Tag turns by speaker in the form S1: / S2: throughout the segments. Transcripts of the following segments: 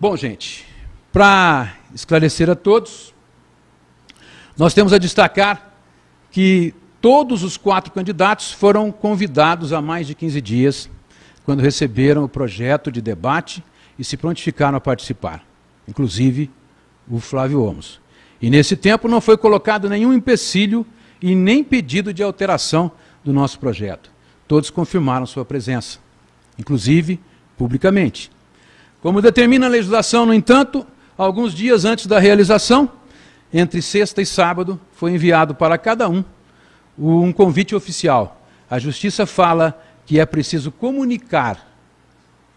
S1: Bom, gente, para esclarecer a todos, nós temos a destacar que todos os quatro candidatos foram convidados há mais de 15 dias, quando receberam o projeto de debate e se prontificaram a participar, inclusive o Flávio Omos. E nesse tempo não foi colocado nenhum empecilho e nem pedido de alteração do nosso projeto. Todos confirmaram sua presença, inclusive publicamente. Como determina a legislação, no entanto, alguns dias antes da realização, entre sexta e sábado, foi enviado para cada um um convite oficial. A Justiça fala que é preciso comunicar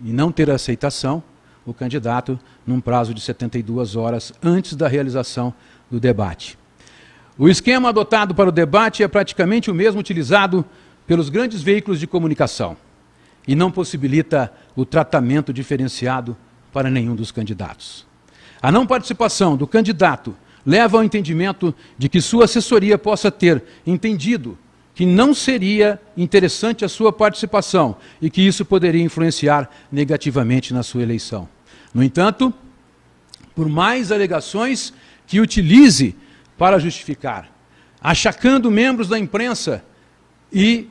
S1: e não ter aceitação o candidato num prazo de 72 horas antes da realização do debate. O esquema adotado para o debate é praticamente o mesmo utilizado pelos grandes veículos de comunicação e não possibilita o tratamento diferenciado para nenhum dos candidatos. A não participação do candidato leva ao entendimento de que sua assessoria possa ter entendido que não seria interessante a sua participação e que isso poderia influenciar negativamente na sua eleição. No entanto, por mais alegações que utilize para justificar, achacando membros da imprensa e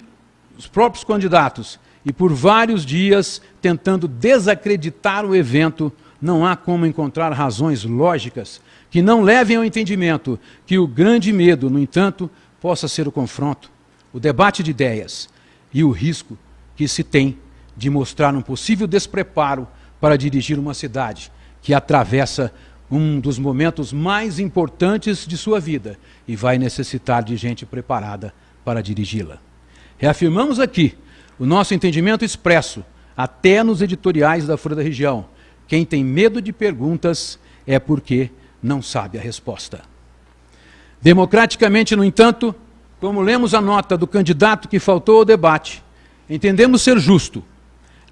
S1: os próprios candidatos, e por vários dias tentando desacreditar o evento, não há como encontrar razões lógicas que não levem ao entendimento que o grande medo, no entanto, possa ser o confronto, o debate de ideias e o risco que se tem de mostrar um possível despreparo para dirigir uma cidade que atravessa um dos momentos mais importantes de sua vida e vai necessitar de gente preparada para dirigi-la. Reafirmamos aqui o nosso entendimento expresso, até nos editoriais da Folha da Região. Quem tem medo de perguntas é porque não sabe a resposta. Democraticamente, no entanto, como lemos a nota do candidato que faltou ao debate, entendemos ser justo,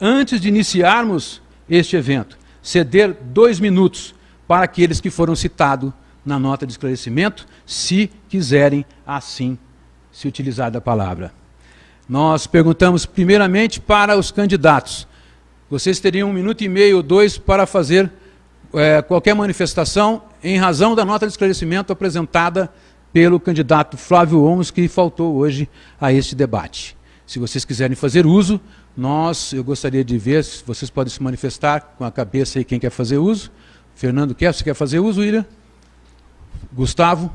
S1: antes de iniciarmos este evento, ceder dois minutos para aqueles que foram citados na nota de esclarecimento, se quiserem assim se utilizar da palavra. Nós perguntamos primeiramente para os candidatos. Vocês teriam um minuto e meio ou dois para fazer é, qualquer manifestação em razão da nota de esclarecimento apresentada pelo candidato Flávio Omos, que faltou hoje a este debate. Se vocês quiserem fazer uso, nós, eu gostaria de ver se vocês podem se manifestar com a cabeça aí quem quer fazer uso. Fernando quer, você quer fazer uso, William? Gustavo?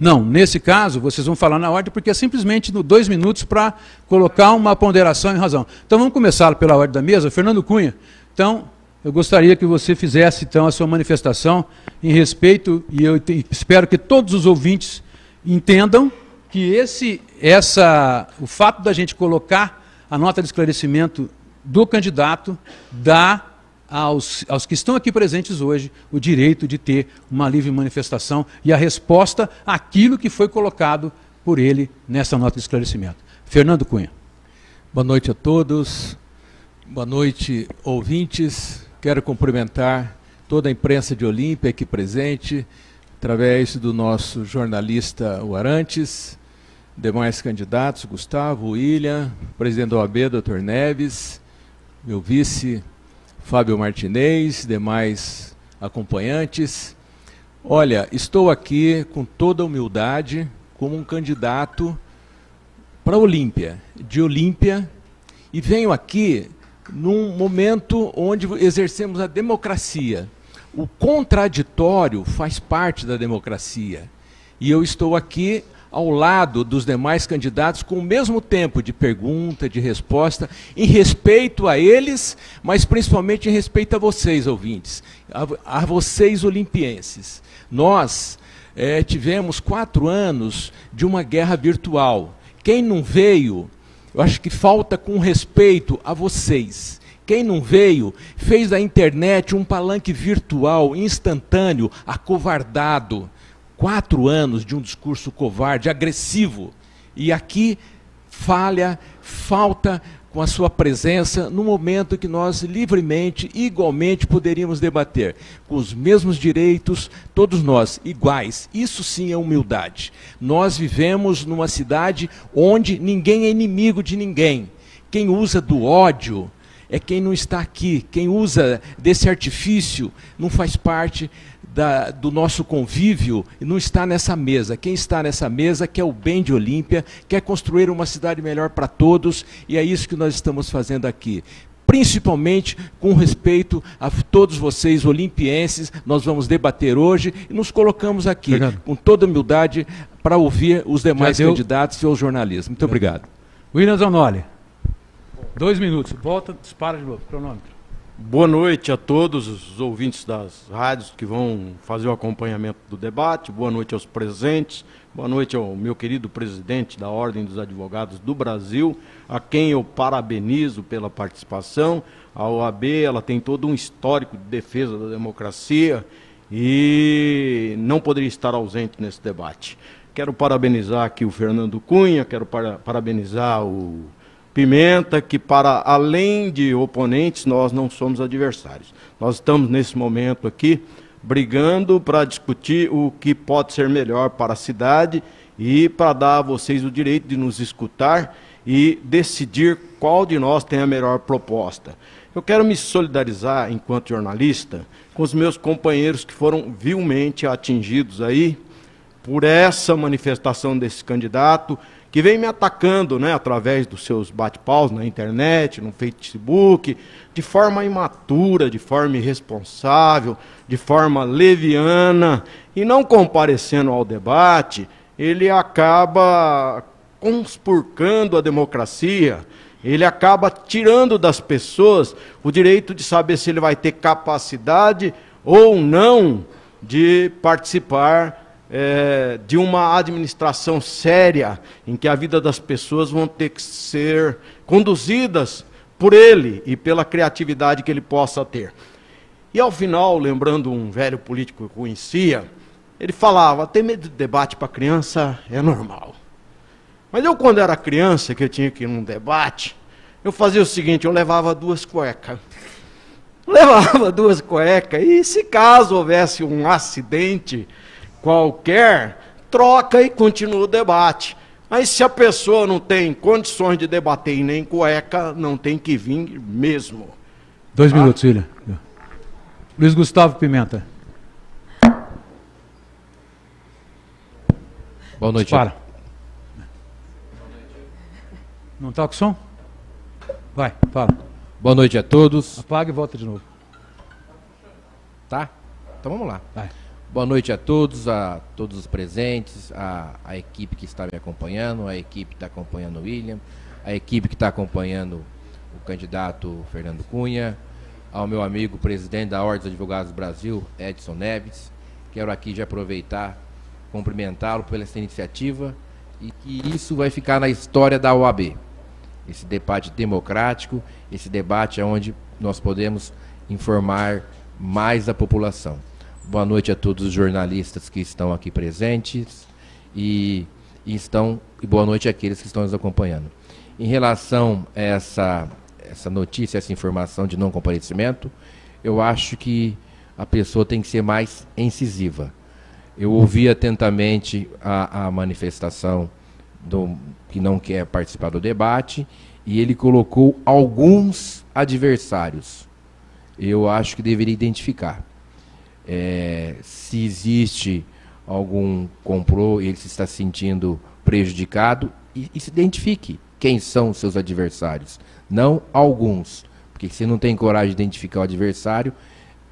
S1: Não, nesse caso, vocês vão falar na ordem, porque é simplesmente no dois minutos para colocar uma ponderação em razão. Então vamos começar pela ordem da mesa. Fernando Cunha, então, eu gostaria que você fizesse então a sua manifestação em respeito, e eu espero que todos os ouvintes entendam que esse, essa, o fato da gente colocar a nota de esclarecimento do candidato dá aos, aos que estão aqui presentes hoje o direito de ter uma livre manifestação e a resposta àquilo que foi colocado por ele nessa nota de esclarecimento. Fernando Cunha.
S2: Boa noite a todos. Boa noite, ouvintes. Quero cumprimentar toda a imprensa de Olímpia aqui presente, através do nosso jornalista Arantes, demais candidatos, Gustavo, William, presidente da OAB, doutor Neves, meu vice, Fábio Martinez, demais acompanhantes. Olha, estou aqui com toda humildade como um candidato para Olímpia, de Olímpia, e venho aqui num momento onde exercemos a democracia. O contraditório faz parte da democracia. E eu estou aqui ao lado dos demais candidatos com o mesmo tempo de pergunta, de resposta, em respeito a eles, mas principalmente em respeito a vocês, ouvintes, a, a vocês olimpienses. Nós é, tivemos quatro anos de uma guerra virtual. Quem não veio, eu acho que falta com respeito a vocês. Quem não veio, fez da internet um palanque virtual, instantâneo, acovardado quatro anos de um discurso covarde, agressivo. E aqui falha, falta com a sua presença no momento que nós livremente, igualmente poderíamos debater, com os mesmos direitos, todos nós iguais. Isso sim é humildade. Nós vivemos numa cidade onde ninguém é inimigo de ninguém. Quem usa do ódio é quem não está aqui, quem usa desse artifício, não faz parte da, do nosso convívio e não está nessa mesa. Quem está nessa mesa quer o bem de Olímpia, quer construir uma cidade melhor para todos, e é isso que nós estamos fazendo aqui principalmente com respeito a todos vocês olimpienses. Nós vamos debater hoje e nos colocamos aqui obrigado. com toda humildade para ouvir os demais candidatos e os jornalistas. Muito obrigado.
S1: William Zanoli. Dois minutos. Volta, dispara de novo. Cronômetro.
S3: Boa noite a todos os ouvintes das rádios que vão fazer o acompanhamento do debate. Boa noite aos presentes. Boa noite ao meu querido presidente da Ordem dos Advogados do Brasil, a quem eu parabenizo pela participação. A OAB ela tem todo um histórico de defesa da democracia e não poderia estar ausente nesse debate. Quero parabenizar aqui o Fernando Cunha, quero para, parabenizar o Pimenta, que para além de oponentes, nós não somos adversários. Nós estamos nesse momento aqui brigando para discutir o que pode ser melhor para a cidade e para dar a vocês o direito de nos escutar e decidir qual de nós tem a melhor proposta. Eu quero me solidarizar, enquanto jornalista, com os meus companheiros que foram vilmente atingidos aí por essa manifestação desse candidato, que vem me atacando né, através dos seus bate-paus na internet, no Facebook, de forma imatura, de forma irresponsável, de forma leviana, e não comparecendo ao debate, ele acaba conspurcando a democracia, ele acaba tirando das pessoas o direito de saber se ele vai ter capacidade ou não de participar é, de uma administração séria, em que a vida das pessoas vão ter que ser conduzidas por ele e pela criatividade que ele possa ter. E ao final, lembrando um velho político que eu conhecia, ele falava: ter medo de debate para criança é normal. Mas eu, quando era criança, que eu tinha que ir num debate, eu fazia o seguinte: eu levava duas cuecas. Levava duas cuecas, e se caso houvesse um acidente, qualquer, troca e continua o debate. Mas se a pessoa não tem condições de debater e nem cueca, não tem que vir mesmo.
S1: Dois tá? minutos, William. Luiz Gustavo Pimenta.
S4: Boa noite.
S1: Para. Não está com som? Vai, fala.
S4: Boa noite a todos.
S1: Apaga e volta de novo.
S4: Tá? Então vamos lá. Vai. Boa noite a todos, a todos os presentes, a, a equipe que está me acompanhando, a equipe que está acompanhando o William, a equipe que está acompanhando o candidato Fernando Cunha, ao meu amigo presidente da Ordem dos Advogados do Brasil, Edson Neves. Quero aqui já aproveitar, cumprimentá-lo pela essa iniciativa e que isso vai ficar na história da OAB. Esse debate democrático, esse debate onde nós podemos informar mais a população. Boa noite a todos os jornalistas que estão aqui presentes e, e estão e boa noite àqueles que estão nos acompanhando. Em relação a essa essa notícia, essa informação de não comparecimento, eu acho que a pessoa tem que ser mais incisiva. Eu ouvi atentamente a, a manifestação do que não quer participar do debate e ele colocou alguns adversários. Eu acho que deveria identificar é, se existe algum comprou, ele se está sentindo prejudicado, e, e, se identifique quem são os seus adversários, não alguns. Porque se não tem coragem de identificar o adversário,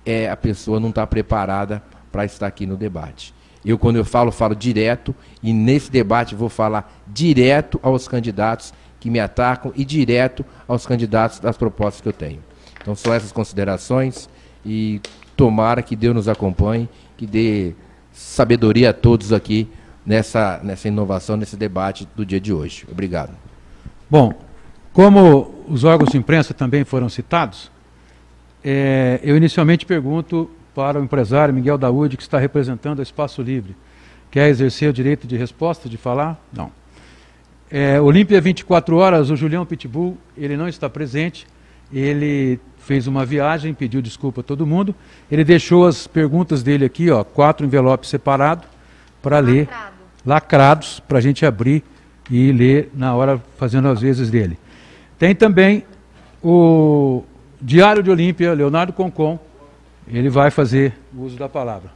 S4: é, a pessoa não está preparada para estar aqui no debate. Eu, quando eu falo, falo direto, e nesse debate vou falar direto aos candidatos que me atacam e direto aos candidatos das propostas que eu tenho. Então, são essas considerações e Tomara que Deus nos acompanhe, que dê sabedoria a todos aqui nessa, nessa inovação, nesse debate do dia de hoje. Obrigado.
S1: Bom, como os órgãos de imprensa também foram citados, é, eu inicialmente pergunto para o empresário Miguel Daúde, que está representando o Espaço Livre. Quer exercer o direito de resposta, de falar? Não. É, Olímpia 24 horas, o Julião Pitbull, ele não está presente, ele fez uma viagem, pediu desculpa a todo mundo. Ele deixou as perguntas dele aqui, ó, quatro envelopes separados para ler, lacrados, para a gente abrir e ler na hora fazendo as vezes dele. Tem também o Diário de Olímpia, Leonardo Concon, ele vai fazer uso da palavra.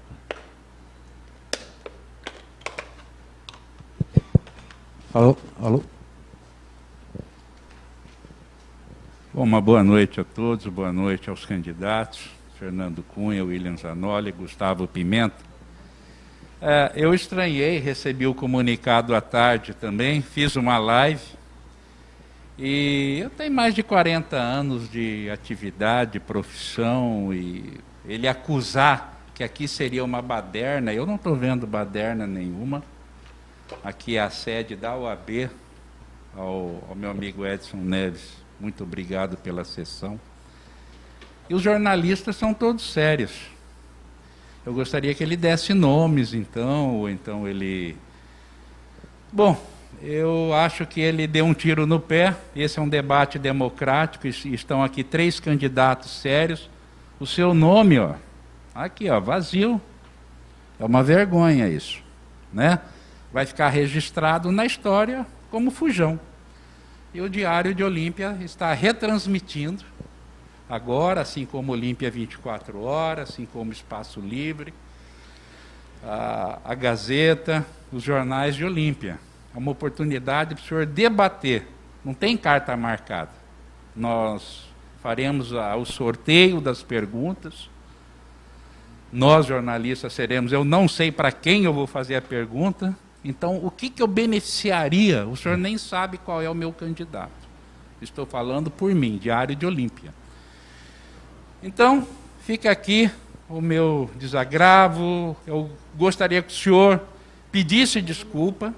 S5: Alô? Alô? Bom, uma boa noite a todos, boa noite aos candidatos, Fernando Cunha, William Zanoli, Gustavo Pimenta. É, eu estranhei, recebi o comunicado à tarde também, fiz uma live, e eu tenho mais de 40 anos de atividade, profissão, e ele acusar que aqui seria uma baderna, eu não estou vendo baderna nenhuma. Aqui é a sede da OAB, ao, ao meu amigo Edson Neves muito obrigado pela sessão. E os jornalistas são todos sérios. Eu gostaria que ele desse nomes, então, ou então ele. Bom, eu acho que ele deu um tiro no pé. Esse é um debate democrático. Estão aqui três candidatos sérios. O seu nome, ó, aqui, ó, vazio. É uma vergonha isso, né? Vai ficar registrado na história como fujão. E o Diário de Olímpia está retransmitindo, agora, assim como Olímpia 24 Horas, assim como Espaço Livre, a, a Gazeta, os jornais de Olímpia. É uma oportunidade para o senhor debater. Não tem carta marcada. Nós faremos a, o sorteio das perguntas. Nós, jornalistas, seremos. Eu não sei para quem eu vou fazer a pergunta, então, o que, que eu beneficiaria? O senhor nem sabe qual é o meu candidato. Estou falando por mim, Diário de Olímpia. Então, fica aqui o meu desagravo. Eu gostaria que o senhor pedisse desculpa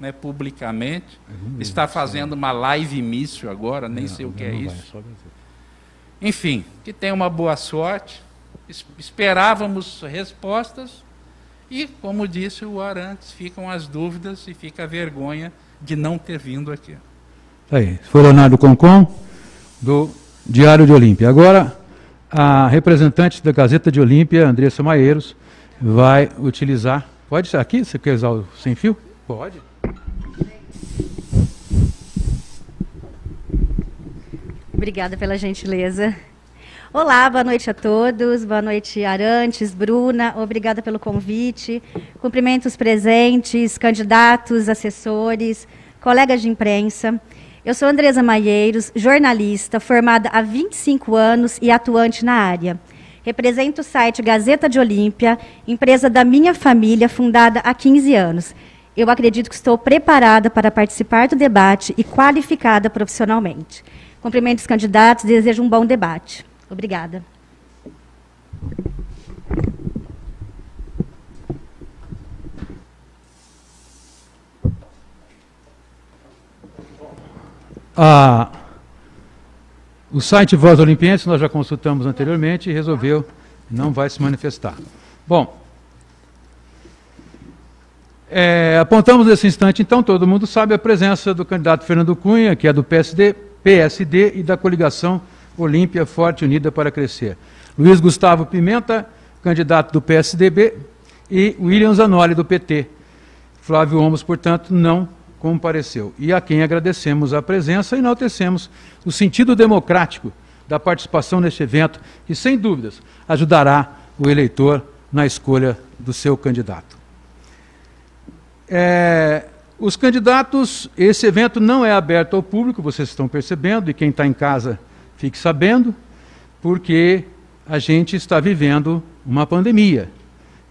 S5: né, publicamente. Está fazendo uma live mício agora, nem sei o que é isso. Enfim, que tenha uma boa sorte. Esperávamos respostas, e, como disse o Arantes, ficam as dúvidas e fica a vergonha de não ter vindo aqui.
S1: Aí, foi Leonardo Concon, do Diário de Olímpia. Agora, a representante da Gazeta de Olímpia, Andressa Maeiros, vai utilizar. Pode ser aqui? Você quer usar o sem fio? Pode.
S6: Obrigada pela gentileza. Olá, boa noite a todos. Boa noite, Arantes, Bruna. Obrigada pelo convite. Cumprimento os presentes, candidatos, assessores, colegas de imprensa. Eu sou Andresa Maieiros, jornalista, formada há 25 anos e atuante na área. Represento o site Gazeta de Olímpia, empresa da minha família, fundada há 15 anos. Eu acredito que estou preparada para participar do debate e qualificada profissionalmente. Cumprimento os candidatos e desejo um bom debate. Obrigada.
S1: Ah, o site Voz Olimpiense nós já consultamos anteriormente e resolveu não vai se manifestar. Bom, é, apontamos nesse instante, então, todo mundo sabe a presença do candidato Fernando Cunha, que é do PSD, PSD e da coligação Olímpia Forte Unida para Crescer. Luiz Gustavo Pimenta, candidato do PSDB, e William Zanoli, do PT. Flávio Omos, portanto, não compareceu. E a quem agradecemos a presença e enaltecemos o sentido democrático da participação neste evento, que, sem dúvidas, ajudará o eleitor na escolha do seu candidato. É, os candidatos, esse evento não é aberto ao público, vocês estão percebendo, e quem está em casa Fique sabendo, porque a gente está vivendo uma pandemia.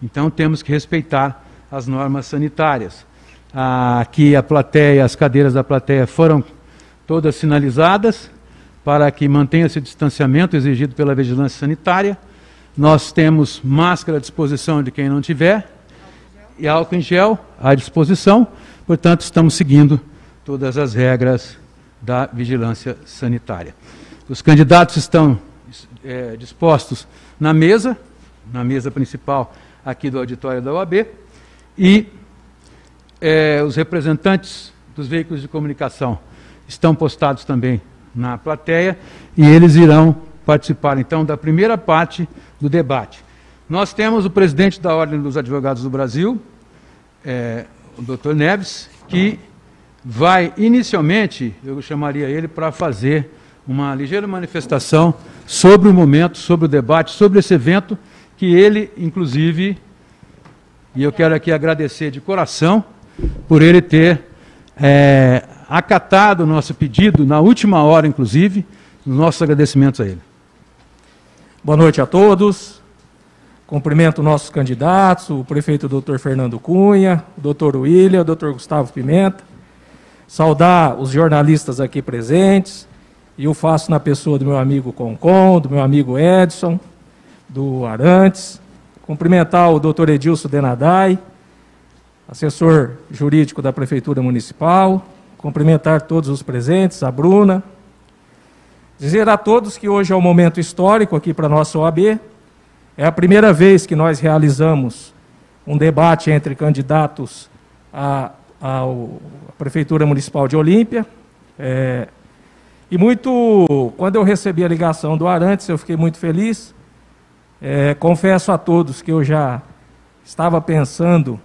S1: Então temos que respeitar as normas sanitárias. Aqui a plateia, as cadeiras da plateia foram todas sinalizadas para que mantenha-se o distanciamento exigido pela vigilância sanitária. Nós temos máscara à disposição de quem não tiver e álcool em gel à disposição. Portanto, estamos seguindo todas as regras da vigilância sanitária. Os candidatos estão é, dispostos na mesa, na mesa principal aqui do auditório da OAB, e é, os representantes dos veículos de comunicação estão postados também na plateia e eles irão participar então da primeira parte do debate. Nós temos o presidente da Ordem dos Advogados do Brasil, é, o doutor Neves, que vai inicialmente, eu chamaria ele para fazer uma ligeira manifestação sobre o momento, sobre o debate, sobre esse evento que ele, inclusive, e eu quero aqui agradecer de coração por ele ter é, acatado o nosso pedido, na última hora, inclusive, nossos agradecimentos a ele.
S7: Boa noite a todos. Cumprimento nossos candidatos, o prefeito doutor Fernando Cunha, o doutor William, o doutor Gustavo Pimenta. Saudar os jornalistas aqui presentes, e o faço na pessoa do meu amigo Concon, do meu amigo Edson, do Arantes. Cumprimentar o doutor Edilson Denadai, assessor jurídico da Prefeitura Municipal. Cumprimentar todos os presentes, a Bruna. Dizer a todos que hoje é um momento histórico aqui para a nossa OAB. É a primeira vez que nós realizamos um debate entre candidatos à, à Prefeitura Municipal de Olímpia. É, e muito, quando eu recebi a ligação do Arantes, eu fiquei muito feliz. É, confesso a todos que eu já estava pensando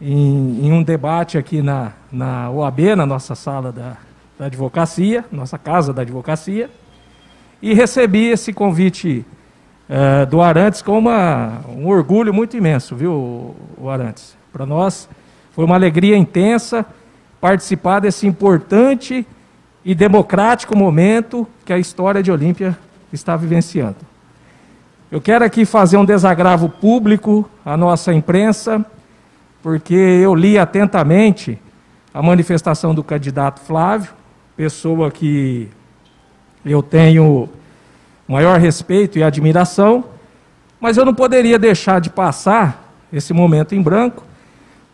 S7: em, em, um debate aqui na, na OAB, na nossa sala da, da advocacia, nossa casa da advocacia, e recebi esse convite é, do Arantes com uma, um orgulho muito imenso, viu, o Arantes? Para nós foi uma alegria intensa participar desse importante e democrático momento que a história de Olímpia está vivenciando. Eu quero aqui fazer um desagravo público à nossa imprensa, porque eu li atentamente a manifestação do candidato Flávio, pessoa que eu tenho maior respeito e admiração, mas eu não poderia deixar de passar esse momento em branco,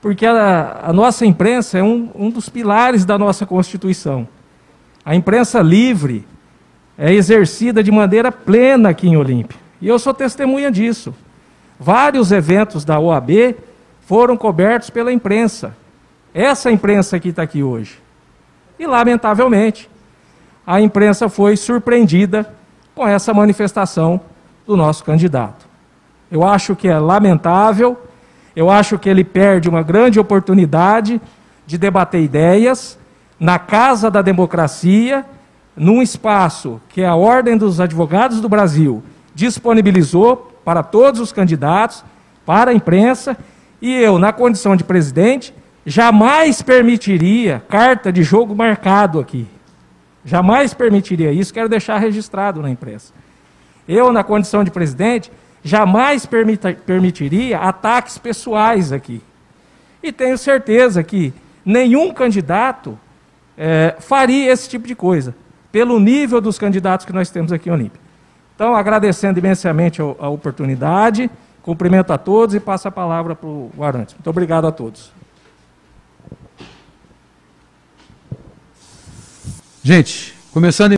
S7: porque a, a nossa imprensa é um, um dos pilares da nossa Constituição. A imprensa livre é exercida de maneira plena aqui em Olímpia. E eu sou testemunha disso. Vários eventos da OAB foram cobertos pela imprensa. Essa imprensa que está aqui hoje. E, lamentavelmente, a imprensa foi surpreendida com essa manifestação do nosso candidato. Eu acho que é lamentável, eu acho que ele perde uma grande oportunidade de debater ideias na Casa da Democracia, num espaço que a Ordem dos Advogados do Brasil disponibilizou para todos os candidatos, para a imprensa, e eu, na condição de presidente, jamais permitiria carta de jogo marcado aqui. Jamais permitiria isso, quero deixar registrado na imprensa. Eu, na condição de presidente, jamais permita, permitiria ataques pessoais aqui. E tenho certeza que nenhum candidato é, faria esse tipo de coisa, pelo nível dos candidatos que nós temos aqui em Olímpia. Então, agradecendo imensamente a, a oportunidade, cumprimento a todos e passo a palavra para o Arantes. Muito obrigado a todos.
S1: Gente, começando